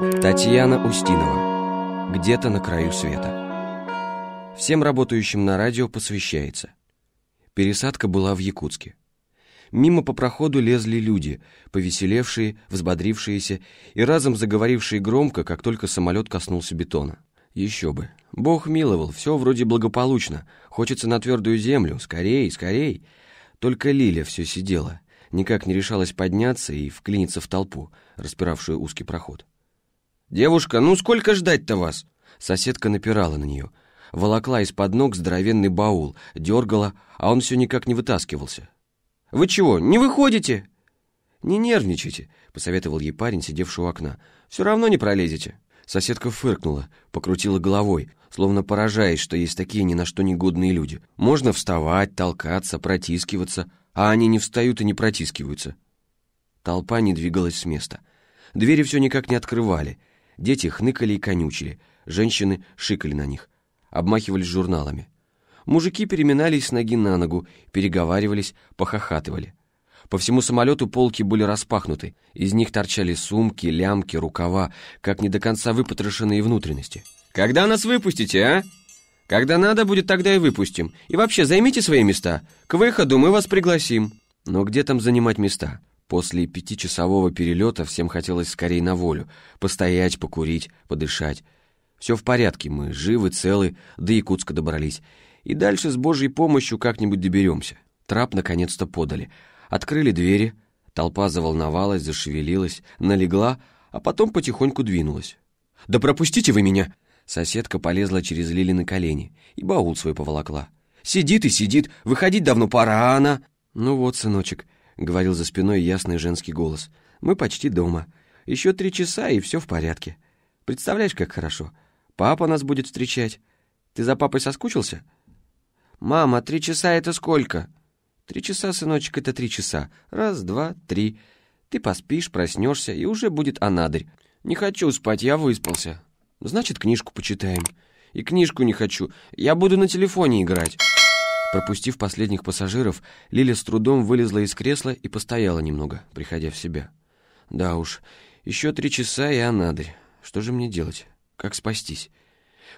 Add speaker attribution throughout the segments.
Speaker 1: Татьяна Устинова. Где-то на краю света. Всем работающим на радио посвящается. Пересадка была в Якутске. Мимо по проходу лезли люди, повеселевшие, взбодрившиеся и разом заговорившие громко, как только самолет коснулся бетона. Еще бы. Бог миловал, все вроде благополучно. Хочется на твердую землю. Скорей, скорей. Только Лиля все сидела. Никак не решалась подняться и вклиниться в толпу, распиравшую узкий проход. «Девушка, ну сколько ждать-то вас?» Соседка напирала на нее. Волокла из-под ног здоровенный баул, дергала, а он все никак не вытаскивался. «Вы чего, не выходите?» «Не нервничайте», — посоветовал ей парень, сидевший у окна. «Все равно не пролезете». Соседка фыркнула, покрутила головой, словно поражаясь, что есть такие ни на что негодные люди. Можно вставать, толкаться, протискиваться, а они не встают и не протискиваются. Толпа не двигалась с места. Двери все никак не открывали. Дети хныкали и конючили, женщины шикали на них, обмахивались журналами. Мужики переминались ноги на ногу, переговаривались, похохатывали. По всему самолету полки были распахнуты, из них торчали сумки, лямки, рукава, как не до конца выпотрошенные внутренности. «Когда нас выпустите, а? Когда надо будет, тогда и выпустим. И вообще, займите свои места. К выходу мы вас пригласим». Но где там занимать места? После пятичасового перелета всем хотелось скорее на волю. Постоять, покурить, подышать. Все в порядке, мы живы, целы, до Якутска добрались. И дальше с Божьей помощью как-нибудь доберемся. Трап наконец-то подали — Открыли двери, толпа заволновалась, зашевелилась, налегла, а потом потихоньку двинулась. «Да пропустите вы меня!» Соседка полезла через Лили на колени и баул свой поволокла. «Сидит и сидит, выходить давно пора, а она...» «Ну вот, сыночек», — говорил за спиной ясный женский голос, — «мы почти дома. Еще три часа, и все в порядке. Представляешь, как хорошо. Папа нас будет встречать. Ты за папой соскучился?» «Мама, три часа — это сколько?» Три часа, сыночек, это три часа. Раз, два, три. Ты поспишь, проснешься, и уже будет анадырь. Не хочу спать, я выспался. Значит, книжку почитаем. И книжку не хочу. Я буду на телефоне играть. Пропустив последних пассажиров, Лиля с трудом вылезла из кресла и постояла немного, приходя в себя. Да уж, еще три часа и анадырь. Что же мне делать? Как спастись?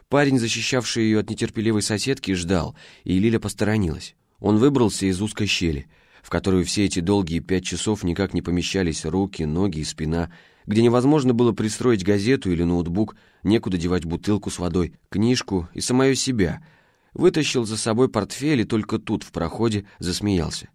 Speaker 1: Парень, защищавший ее от нетерпеливой соседки, ждал, и Лиля посторонилась. Он выбрался из узкой щели, в которую все эти долгие пять часов никак не помещались руки, ноги и спина, где невозможно было пристроить газету или ноутбук, некуда девать бутылку с водой, книжку и самое себя. Вытащил за собой портфель и только тут, в проходе, засмеялся.